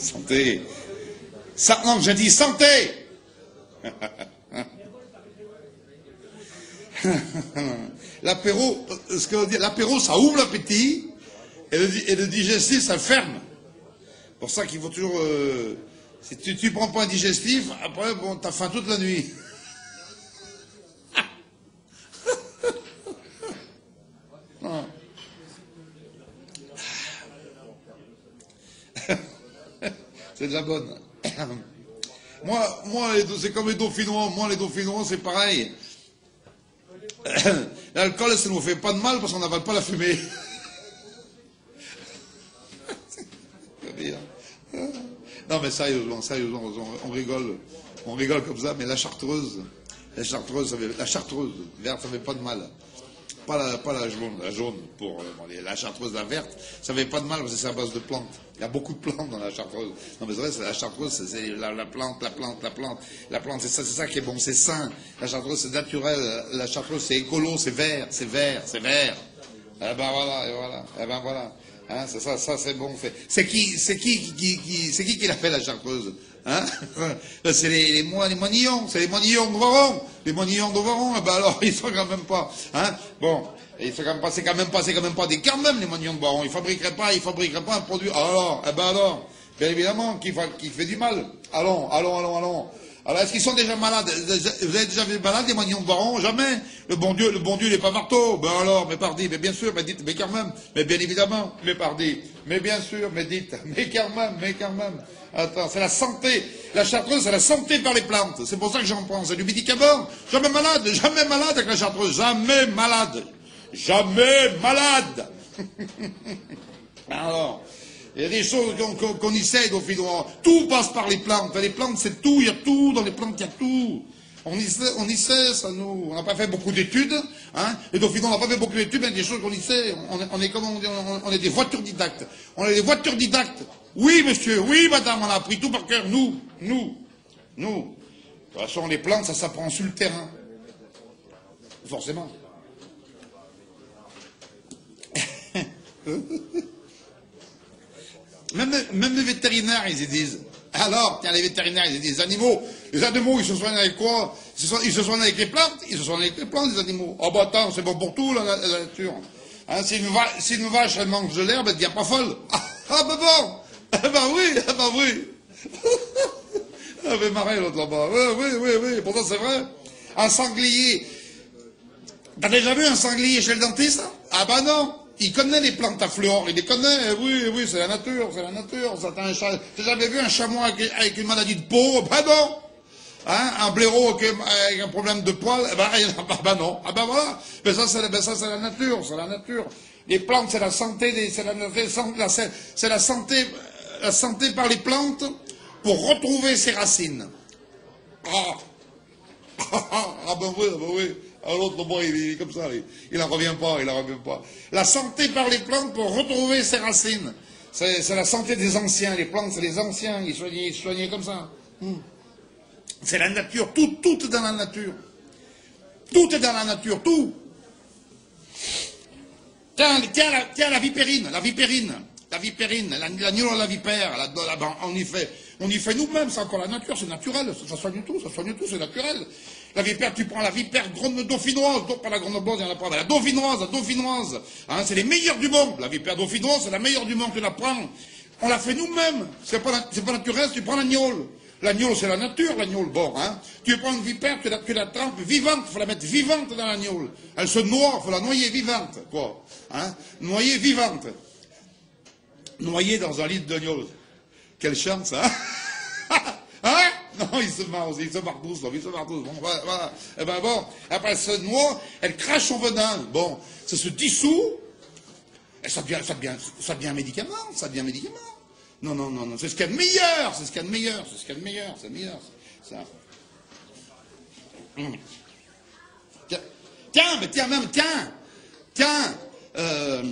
Santé. Sa- non, j'ai dit santé. L'apéro, euh, ce que dire, l'apéro, ça ouvre l'appétit et le, digestif, ça ferme. Pour ça qu'il faut toujours. euh, si tu, tu prends pas un digestif, après, bon, t'as faim toute la nuit. C'est déjà bonne. Moi, moi c'est comme les dauphinois. Moi, les dauphinois, c'est pareil. L'alcool, ça ne nous fait pas de mal parce qu'on n'avale pas la fumée. Non, mais sérieusement, sérieusement, on, rigole, on rigole comme ça, mais la chartreuse, la chartreuse, la chartreuse verte, ça fait pas de mal. Pas la, pas la jaune, la jaune pour euh, la chartreuse, la verte, ça fait pas de mal parce que c'est à base de plantes. Il y a beaucoup de plantes dans la chartreuse. Non, mais c'est vrai, c'est la chartreuse, c'est- la, la plante, la plante, la plante, la plante, c'est ça, c'est ça qui est bon, c'est sain. La chartreuse, c'est naturel. La chartreuse, c'est écolo, c'est vert, c'est vert, c'est vert. Eh ben voilà, et voilà, eh ben voilà. Hein, c'est ça, ça c'est bon. C'est- C'est qui, c'est qui, qui, qui- c'est qui qui l'a fait la chartreuse Hein? C'est les, les, les moignons, c'est les moignons de Varon. Les moignons de Varon, eh ben alors, ils sont quand même pas, hein? Bon, ils sont quand même pas, c'est quand même pas, c'est quand même pas des même les moignons de Varon. Ils fabriqueraient pas, ils fabriqueraient pas un produit. Alors, eh ben alors, bien évidemment, qui fait du mal. Allons, allons, allons, allons. Alors, est-ce qu'ils sont déjà malades? Vous avez déjà vu malades, les moignons de Baron Jamais. Le bon Dieu, le bon Dieu, il n'est pas marteau. Ben alors, mais pardi, mais bien sûr, mais dites, mais quand même, mais bien évidemment, mais pardi, mais bien sûr, mais dites, mais quand même, mais quand. Attends, c'est la santé. La chartreuse, c'est la santé par les plantes. C'est pour ça que j'en prends. C'est du médicament. Jamais malade, jamais malade avec la chartreuse. Jamais malade. Jamais malade. Alors, il y a des choses qu'on qu'on essaie au. Tout passe par les plantes. Les plantes, c'est tout. Il y a tout. Dans les plantes, il y a tout. On y sait, on y sait, ça nous. On n'a pas fait beaucoup d'études. Hein. Les Dauphinois, on n'a pas fait beaucoup d'études, mais il y a des choses qu'on y sait. On est, comme on est des voitures didactes. On est des voitures didactes. Oui, monsieur. Oui, madame, on a appris tout par cœur. Nous, nous, nous. De toute façon, les plantes, ça s'apprend sur le terrain. Forcément. Même, même les vétérinaires, ils disent. Alors, tiens, les vétérinaires, ils disent, les animaux, les animaux, ils se soignent avec quoi? Ils se, soignent, ils se soignent avec les plantes, ils se soignent avec les plantes, les animaux. Oh bah attends, c'est bon pour tout, la, la- nature. Hein, si, une va- si une vache, elle mange de l'herbe, elle devient pas folle. Ah, ah bah bon Ah bah oui, ah bah oui Elle avait marré l'autre là-bas. Oui, oui, oui, oui, pourtant c'est vrai. Un sanglier, T'as déjà vu un sanglier chez le dentiste? Ah bah non Il connaît les plantes à fluor, il les connaît, oui, oui, c'est la nature, c'est la nature. T'as jamais vu un chamois avec, une maladie de peau? Bah non Hein, un blaireau avec, un problème de poils? Eh ben, bah non, ah bah voilà Mais ça, c'est ben ça, c'est la nature, c'est la nature. Les plantes, c'est la santé, c'est la, la- santé, la santé par les plantes pour retrouver ses racines. Ah ah ben oui, ah ben oui. L'autre, bon, il, est comme ça, il, il en revient pas, il en revient pas. La santé par les plantes pour retrouver ses racines. C'est la santé des anciens. Les plantes, c'est les anciens. Ils soignaient, ils soignaient comme ça. Hmm. C'est la nature. Tout, tout est dans la nature. Tout est dans la nature. Tout. Tiens, tiens, la, tiens, la vipérine, la vipérine, la vipérine, la, à la vipère, la- la- ben, on y fait, nous-mêmes, c'est encore la nature, c'est naturel, ça, soigne tout, ça soigne tout, c'est naturel. La vipère, tu prends la vipère grande dauphinoise, donc pas la grande blonde, il y en a pas, la dauphinoise, la dauphinoise, hein, c'est les meilleurs du monde. La vipère dauphinoise, c'est la meilleure du monde, tu la prends. On la fait nous-mêmes, c'est pas, pas naturel, tu prends l'agneau. L'agneau, c'est la nature, l'agneau, bon, hein. Tu prends une vipère, tu la, tu la trempes vivante, faut la mettre vivante dans l'agneau. Elle se noie, faut la noyer vivante, quoi. Hein. Noyer vivante. Noyer dans un litre d'agneau. Quelle chance, hein. Non, ils se marrent aussi, ils se marrent tous, ils se marrent tous. Bon, voilà, voilà. Eh ben bon, après se noie, elle crache son venin. Bon, ça se dissout, et ça devient, ça devient, ça devient un médicament, ça devient un médicament. Non, non, non, non, c'est ce qu'il y a de meilleur, c'est ce qu'il y a de meilleur, c'est ce qu'il y a de meilleur, c'est meilleur, ça. Hum. Tiens, tiens, mais tiens, même, tiens, tiens, euh,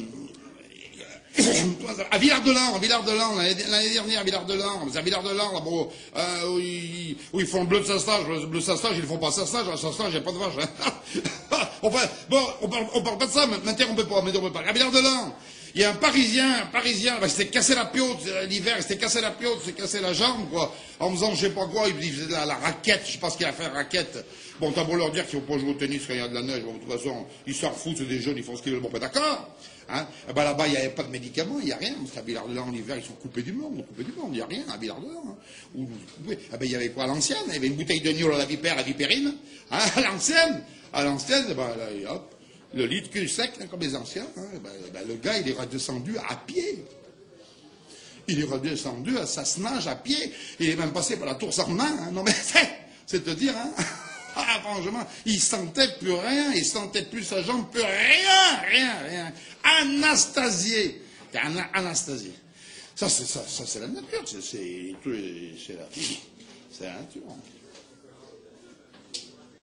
à Villard-de-Lans, à Villard-de-Lans, l'année dernière, à Villard-de-Lans, à Villard-de-Lans, là, bon, euh, où, ils, ils font le bleu de Saint-Stage, le bleu de Saint-Stage, ils ne font pas Saint-Stage, à Saint-Stage, il n'y a pas de vache, hein. parle, bon, on parle, on parle pas de ça, peut pas, peut pas. À Villard-de-Lans, il Il y a un Parisien, un Parisien, bah, s'était cassé la piote l'hiver, il s'était cassé la piote, s'était cassé la jambe, quoi, en faisant je sais pas quoi, il faisait la, la raquette, je sais pas ce qu'il a fait, raquette. Bon, t'as beau leur dire qu'ils vont pas jouer au tennis quand il y a de la neige, bon, de toute façon, ils s'en foutent, c'est des jeunes, ils font ce qu'ils veulent, bon, ben d'accord. Hein eh ben, là-bas, il n'y avait pas de médicaments, il n'y a rien, parce qu'à Billardin, en hiver, ils sont coupés du monde, coupés du monde, il n'y a rien à Billardin. Hein. Eh ben, il y avait quoi à l'ancienne? Il y avait une bouteille de gnôle à la vipère, à vipérine, hein, à l'ancienne. À l'ancienne, eh ben, hop, le lit de cul sec, comme les anciens, hein, ben, ben, le gars, il est redescendu à pied. Il est redescendu à sa snage à pied. Il est même passé par la tour sans main. Hein. Non mais c'est te dire, hein. Ah, franchement, il sentait plus rien, il sentait plus sa jambe, plus rien, rien, rien. Anastasié. Anastasié. Ça, c'est ça, ça, la nature, c'est la la nature.